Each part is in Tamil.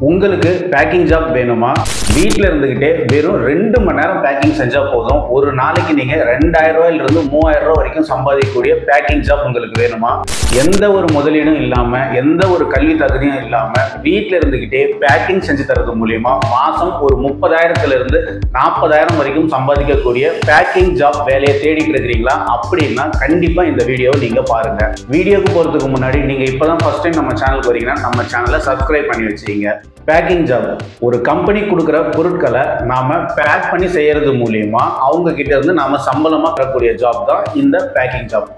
உங்களுக்கு பேக்கிங் ஜாப் வேணுமா? வீட்டில் இருந்துக்கிட்டே வெறும் ரெண்டு மணி நேரம் பேக்கிங் செஞ்சால் போதும். ஒரு நாளைக்கு நீங்கள் ரெண்டாயிரம் ரூபாயிலிருந்து மூவாயிரம் ரூபாய் வரைக்கும் சம்பாதிக்கக்கூடிய பேக்கிங் ஜாப் உங்களுக்கு வேணுமா? எந்த ஒரு முதலீடும் இல்லாமல் எந்த ஒரு கல்வி தகுதியும் இல்லாமல் வீட்டில் இருந்துக்கிட்டே பேக்கிங் செஞ்சு தரது மூலியமா மாதம் ஒரு முப்பதாயிரத்துலேருந்து நாற்பதாயிரம் வரைக்கும் சம்பாதிக்கக்கூடிய பேக்கிங் ஜாப் வேலையை தேடிட்டு இருக்கிறீங்களா? அப்படின்னா கண்டிப்பாக இந்த வீடியோவை நீங்கள் பாருங்கள் வீடியோக்கு போகிறதுக்கு முன்னாடி நீங்கள் இப்போ தான் ஃபஸ்ட் டைம் நம்ம சேனலுக்கு வரீங்கன்னா நம்ம சேனலை சப்ஸ்கிரைப் பண்ணி வச்சுக்கிங்க. பேக்கிங் ஜாப் ஒரு கம்பெனி கொடுக்குற பொருட்களை நாம் பேக் பண்ணி செய்கிறது மூலிமா அவங்கக்கிட்ட இருந்து நாம் சம்பளமாக பெறக்கூடிய ஜாப் தான் இந்த பேக்கிங் ஜாப்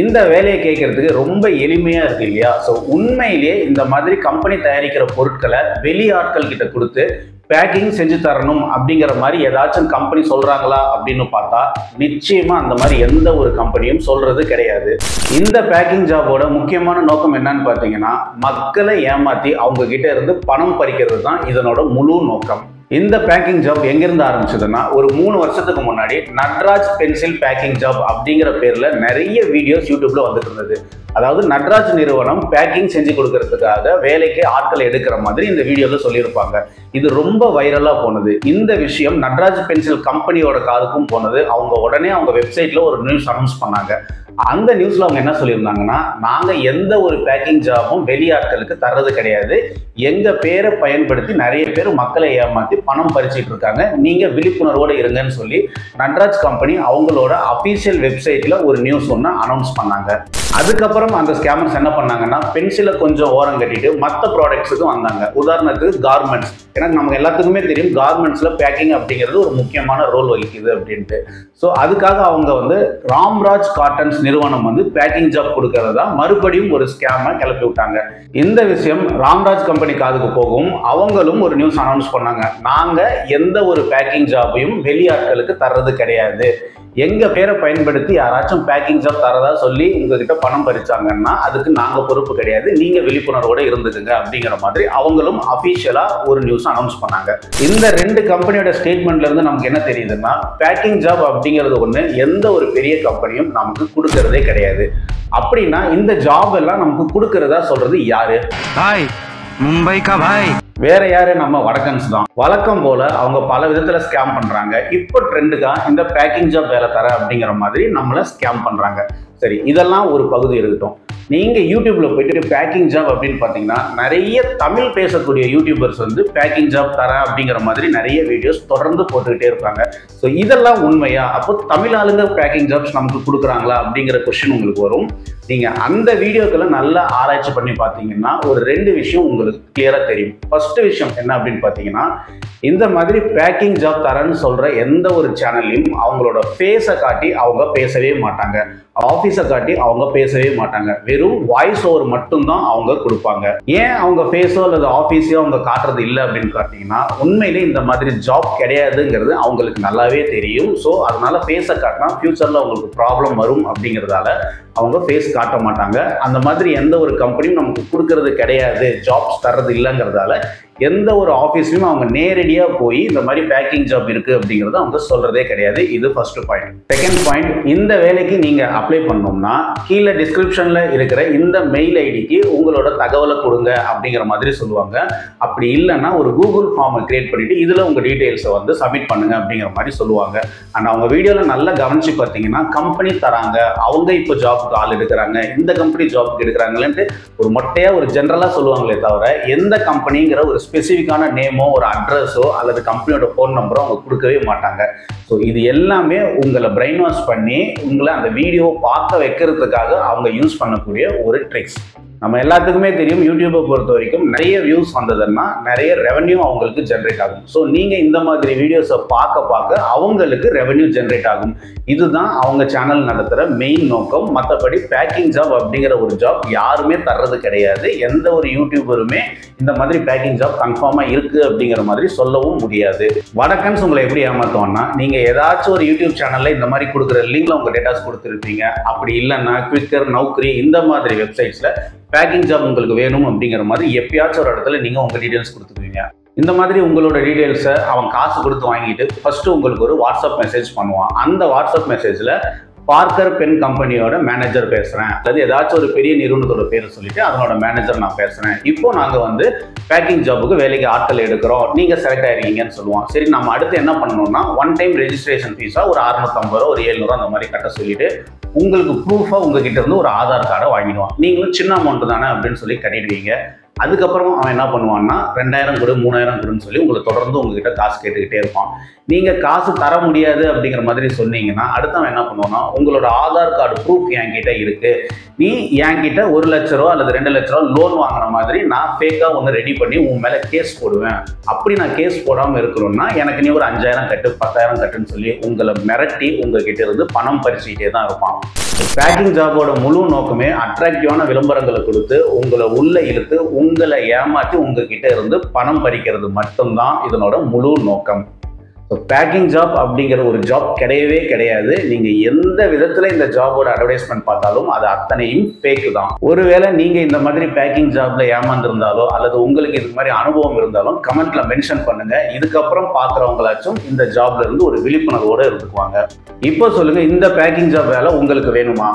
இந்த வேலையை கேட்கறதுக்கு ரொம்ப எளிமையாக இருக்கு இல்லையா? ஸோ உண்மையிலேயே இந்த மாதிரி கம்பெனி தயாரிக்கிற பொருட்களை வெளி ஆட்கள் கிட்ட கொடுத்து பேக்கிங் செஞ்சு தரணும் அப்படிங்கிற மாதிரி ஏதாச்சும் கம்பெனி சொல்கிறாங்களா அப்படின்னு பார்த்தா நிச்சயமாக அந்த மாதிரி எந்த ஒரு கம்பெனியும் சொல்கிறது கிடையாது. இந்த பேக்கிங் ஜாபோட முக்கியமான நோக்கம் என்னன்னு பார்த்தீங்கன்னா மக்களை ஏமாற்றி அவங்கக்கிட்ட இருந்து பணம் பறிக்கிறது தான் இதனோட முழு நோக்கம். இந்த பேக்கிங் ஜாப் எங்கேருந்து ஆரம்பிச்சதுன்னா ஒரு மூணு வருஷத்துக்கு முன்னாடி நட்ராஜ் பென்சில் பேக்கிங் ஜாப் அப்படிங்கிற பேரில் நிறைய வீடியோஸ் யூடியூப்பில் வந்துட்டு இருந்தது. அதாவது நட்ராஜ் நிறுவனம் பேக்கிங் செஞ்சு கொடுக்கறதுக்காக வேலைக்கு ஆட்களை எடுக்கிற மாதிரி இந்த வீடியோவில் சொல்லியிருப்பாங்க. இது ரொம்ப வைரலாக போனது. இந்த விஷயம் நட்ராஜ் பென்சில் கம்பெனியோட காதுக்கும் போனது. அவங்க உடனே அவங்க வெப்சைட்டில் ஒரு நியூஸ் அனௌன்ஸ் பண்ணாங்க. அந்த நியூஸ்ல அவங்க என்ன சொல்லியிருந்தாங்கன்னா நாங்க எந்த ஒரு பேக்கிங் ஜாபும் வெளியாட்களுக்கு தர்றது கிடையாது. எங்க பேரை பயன்படுத்தி நிறைய பேர் மக்களை ஏமாத்தி பணம் பறிச்சிட்டு இருக்காங்க. நீங்க விழிப்புணர்வோட இருங்கன்னு சொல்லி நட்ராஜ் கம்பெனி அவங்களோட அபிஷியல் வெப்சைட்ல ஒரு நியூஸ் ஒன்று அனௌன்ஸ் பண்ணாங்க. அதுக்கப்புறம் அந்த ஸ்கேமர்ஸ் என்ன பண்ணாங்கன்னா பென்சிலை கொஞ்சம் ஓரம் கட்டிட்டு மற்ற ப்ராடக்ட்ஸுக்கும் வந்தாங்க. உதாரணத்துக்கு கார்மெண்ட்ஸ் ஏன்னா நமக்கு எல்லாத்துக்குமே தெரியும் கார்மெண்ட்ஸில் பேக்கிங் அப்படிங்கிறது ஒரு முக்கியமான ரோல் வகிக்குது அப்படின்ட்டு. ஸோ அதுக்காக அவங்க வந்து ராம்ராஜ் காட்டன்ஸ் நிறுவனம் வந்து பேக்கிங் ஜாப் கொடுக்கறதா மறுபடியும் ஒரு ஸ்கேமை கிளப்பி விட்டாங்க. இந்த விஷயம் ராம்ராஜ் கம்பெனி காதுக்கு போகும். அவங்களும் ஒரு நியூஸ் அனௌன்ஸ் பண்ணாங்க. நாங்கள் எந்த ஒரு பேக்கிங் ஜாப்பையும் வெளியாட்களுக்கு தர்றது கிடையாது. எங்க பேரை பயன்படுத்தி யாராச்சும் பேக்கிங் ஜாப் தரதா சொல்லி உங்ககிட்ட பணம் பறிச்சாங்கன்னா அதுக்கு நாங்க பொறுப்பு கிடையாது. நீங்க விழிப்புணர்வோட இருந்துக்குங்க அப்படிங்கிற மாதிரி அவங்களும் அபிஷியலா ஒரு நியூஸ் அனௌன்ஸ் பண்ணாங்க. இந்த ரெண்டு கம்பெனியோட ஸ்டேட்மெண்ட்ல இருந்து நமக்கு என்ன தெரியுதுன்னா பேக்கிங் ஜாப் அப்படிங்கிறது ஒண்ணு எந்த ஒரு பெரிய கம்பெனியும் நமக்கு கொடுக்கறதே கிடையாது. அப்படின்னா இந்த ஜாப் எல்லாம் நமக்கு கொடுக்கறதா சொல்றது யாரு? பாய் மும்பை பாய். வேற யாரு? நம்ம வடக்கன்ஸ் தான். வழக்கம் போல அவங்க பல விதத்துல ஸ்கேம் பண்றாங்க. இப்போ ட்ரெண்டுக்கா இந்த பேக்கிங் ஜாப் வேலை தர அப்படிங்கிற மாதிரி நம்மள ஸ்கேம் பண்றாங்க. சரி இதெல்லாம் ஒரு பகுதி இருக்கட்டும். நீங்கள் யூடியூப்பில் போயிட்டு பேக்கிங் ஜாப் அப்படின்னு பார்த்தீங்கன்னா நிறைய தமிழ் பேசக்கூடிய யூடியூபர்ஸ் வந்து பேக்கிங் ஜாப் தரேன் அப்படிங்கிற மாதிரி நிறைய வீடியோஸ் தொடர்ந்து போட்டுக்கிட்டே இருப்பாங்க. ஸோ இதெல்லாம் உண்மையா? அப்போ தமிழ் ஆளுங்க பேக்கிங் ஜாப்ஸ் நமக்கு கொடுக்குறாங்களா அப்படிங்கிற கொஸ்டின் உங்களுக்கு வரும். நீங்கள் அந்த வீடியோக்களை நல்லா ஆராய்ச்சி பண்ணி பார்த்தீங்கன்னா ஒரு ரெண்டு விஷயம் உங்களுக்கு கிளியராக தெரியும். ஃபஸ்ட்டு விஷயம் என்ன அப்படின்னு பார்த்தீங்கன்னா இந்த மாதிரி பேக்கிங் ஜாப் தரேன்னு சொல்கிற எந்த ஒரு சேனல்லையும் அவங்களோட ஃபேஸை காட்டி அவங்க பேசவே மாட்டாங்க. ஆஃபீஸை காட்டி அவங்க பேசவே மாட்டாங்க. வெறும் வாய்ஸ் ஓவர் மட்டும்தான் அவங்க கொடுப்பாங்க. ஏன் அவங்க ஃபேஸோ அல்லது ஆஃபீஸையோ அவங்க காட்டுறது இல்லை அப்படின்னு பார்த்தீங்கன்னா உண்மையிலே இந்த மாதிரி ஜாப் கிடையாதுங்கிறது அவங்களுக்கு நல்லாவே தெரியும். ஸோ அதனால ஃபேஸை காட்டினா ஃபியூச்சரில் அவங்களுக்கு ப்ராப்ளம் வரும் அப்படிங்கிறதால அவங்க ஃபேஸ் காட்ட மாட்டாங்க. அந்த மாதிரி எந்த ஒரு கம்பெனியும் நமக்கு கொடுக்கறது கிடையாது. ஜாப்ஸ் தர்றது இல்லைங்கிறதால எந்த ஒரு ஆஃபீஸ்லையும் அவங்க நேரடியாக போய் இந்த மாதிரி பேக்கிங் ஜாப் இருக்குது அப்படிங்கிறத அவங்க சொல்கிறதே கிடையாது. இது ஃபர்ஸ்ட் பாயிண்ட் செகண்ட் பாயிண்ட் இந்த வேலைக்கு நீங்கள் அப்ளை பண்ணோம்னா கீழே டிஸ்கிரிப்ஷனில் இருக்கிற இந்த மெயில் ஐடிக்கு உங்களோட தகவலை கொடுங்க அப்படிங்கிற மாதிரி சொல்லுவாங்க. அப்படி இல்லைன்னா ஒரு கூகுள் ஃபார்மை கிரியேட் பண்ணிவிட்டு இதில் உங்கள் டீட்டெயில்ஸை வந்து சப்மிட் பண்ணுங்க அப்படிங்கிற மாதிரி சொல்லுவாங்க. அண்ட் அவங்க வீடியோவில் நல்லா கவனிச்சு பார்த்தீங்கன்னா கம்பெனி தராங்க. அவங்க இப்போ ஜாப்க்கு ஆள் எடுக்கிறாங்க. இந்த கம்பெனி ஜாப்க்கு எடுக்கிறாங்களேன்ட்டு ஒரு மொட்டையாக ஒரு ஜென்ரலாக சொல்லுவாங்களே தவிர எந்த கம்பெனிங்கிற ஒரு ஸ்பெசிஃபிக்கான நேமோ ஒரு அட்ரஸோ அல்லது கம்பெனியோட ஃபோன் நம்பரோ அவங்க கொடுக்கவே மாட்டாங்க. ஸோ இது எல்லாமே உங்களை பிரெயின் வாஷ் பண்ணி உங்களை அந்த வீடியோவை பார்க்க வைக்கிறதுக்காக அவங்க யூஸ் பண்ணக்கூடிய ஒரு ட்ரிக்ஸ் நம்ம எல்லாத்துக்குமே தெரியும் யூடியூப்பை பொறுத்த வரைக்கும் நிறைய வியூஸ் வந்ததுன்னா நிறைய ரெவன்யூ அவங்களுக்கு ஜென்ரேட் ஆகும். ஸோ நீங்கள் இந்த மாதிரி வீடியோஸை பார்க்க பார்க்க அவங்களுக்கு ரெவன்யூ ஜென்ரேட் ஆகும். இதுதான் அவங்க சேனல் நடத்துகிற மெயின் நோக்கம். மற்றபடி பேக்கிங் ஜாப் அப்படிங்கிற ஒரு ஜாப் யாருமே தர்றது கிடையாது. எந்த ஒரு யூடியூபருமே இந்த மாதிரி பேக்கிங் ஜாப் கன்ஃபார்மாக இருக்குது அப்படிங்கிற மாதிரி சொல்லவும் முடியாது. வடக்கன்ஸ் உங்களை எப்படி ஏமாத்துவான்னா நீங்கள் ஏதாச்சும் ஒரு யூடியூப் சேனலில் இந்த மாதிரி கொடுக்குற லிங்கில் உங்கள் டேட்டாஸ் கொடுத்துருப்பீங்க. அப்படி இல்லைன்னா குவிக்கர் நௌக்கரி இந்த மாதிரி வெப்சைட்ஸில் பேக்கிங் ஜாப் உங்களுக்கு வேணும் அப்படிங்கிற மாதிரி எப்பயாச்சும் ஒரு இடத்துல நீங்கள் உங்கள் டீட்டெயில்ஸ் கொடுத்துக்குவீங்க. இந்த மாதிரி உங்களோட டீட்டெயில்ஸை அவன் காசு கொடுத்து வாங்கிட்டு ஃபஸ்ட்டு உங்களுக்கு ஒரு வாட்ஸ்அப் மெசேஜ் பண்ணுவான். அந்த வாட்ஸ்அப் மெசேஜில் பார்க்கர் பென் கம்பெனியோட மேனேஜர் பேசுகிறேன் அல்லது ஏதாச்சும் ஒரு பெரிய நிறுவனத்தோட பேர் சொல்லிட்டு அதனோட மேனேஜர் நான் பேசுகிறேன் இப்போ நாங்கள் வந்து பேக்கிங் ஜாபுக்கு வேலைக்கு ஆட்கள் எடுக்கிறோம். நீங்கள் செலக்ட் ஆயிருக்கீங்கன்னு சொல்லுவோம் சரி நம்ம அடுத்து என்ன பண்ணணும்னா ஒன் டைம் ரெஜிஸ்ட்ரேஷன் ஃபீஸாக ஒரு அறுநூத்தம்பது ரூபா ஒரு ஏழ்நூறுவா அந்த மாதிரி கட்ட சொல்லிட்டு உங்களுக்கு ப்ரூஃபாக உங்ககிட்ட வந்து ஒரு ஆதார் கார்டை வாங்கிடுவான். நீங்களும் சின்ன அமௌண்ட் தானே அப்படின்னு சொல்லி கட்டிடுவீங்க. அதுக்கப்புறம் அவன் என்ன பண்ணுவான்னா ரெண்டாயிரம் கொடு மூணாயிரம் கொடுன்னு சொல்லி உங்களை தொடர்ந்து உங்ககிட்ட காசு கேட்டுக்கிட்டே இருப்பான். நீங்கள் காசு தர முடியாது அப்படிங்கிற மாதிரி சொன்னீங்கன்னா அடுத்தவன் என்ன பண்ணுவான்னா உங்களோட ஆதார் கார்டு ப்ரூஃப் என்கிட்ட இருக்கு. நீ என்கிட்ட ஒரு லட்ச ரூபா அல்லது ரெண்டு லட்ச ரூபா லோன் வாங்குற மாதிரி நான் ஃபேக்காக ஒன்று ரெடி பண்ணி உன் மேலே கேஸ் போடுவேன். அப்படி நான் கேஸ் போடாமல் இருக்கணும்னா எனக்கு நீ ஒரு அஞ்சாயிரம் கட்டு பத்தாயிரம் கட்டுன்னு சொல்லி உங்களை மிரட்டி உங்ககிட்ட இருந்து பணம் பறிச்சுக்கிட்டே தான் இருப்பான். பேக்கிங் ஜாபோட முழு நோக்கமே அட்ராக்டிவான விளம்பரங்களை கொடுத்து உங்களை உள்ள இழுத்து உங்களை ஏமாற்றி உங்ககிட்ட இருந்து பணம் பறிக்கிறது மட்டும்தான் இதனோட முழு நோக்கம். ஸோ பேக்கிங் ஜாப் அப்படிங்கிற ஒரு ஜாப் கிடையவே கிடையாது. நீங்கள் எந்த விதத்தில் இந்த ஜாபோட அட்வர்டைஸ்மெண்ட் பார்த்தாலும் அது அத்தனையும் ஃபேக்கு தான். ஒருவேளை நீங்கள் இந்த மாதிரி பேக்கிங் ஜாப்ல ஏமாந்துருந்தாலோ அல்லது உங்களுக்கு இது மாதிரி அனுபவம் இருந்தாலும் கமெண்ட்ல மென்ஷன் பண்ணுங்க. இதுக்கப்புறம் பார்க்குறவங்களாச்சும் இந்த ஜாப்ல இருந்து ஒரு விழிப்புணர்வோடு இருந்துக்குவாங்க. இப்போ சொல்லுங்கள் இந்த பேக்கிங் ஜாப் வேலை உங்களுக்கு வேணுமா?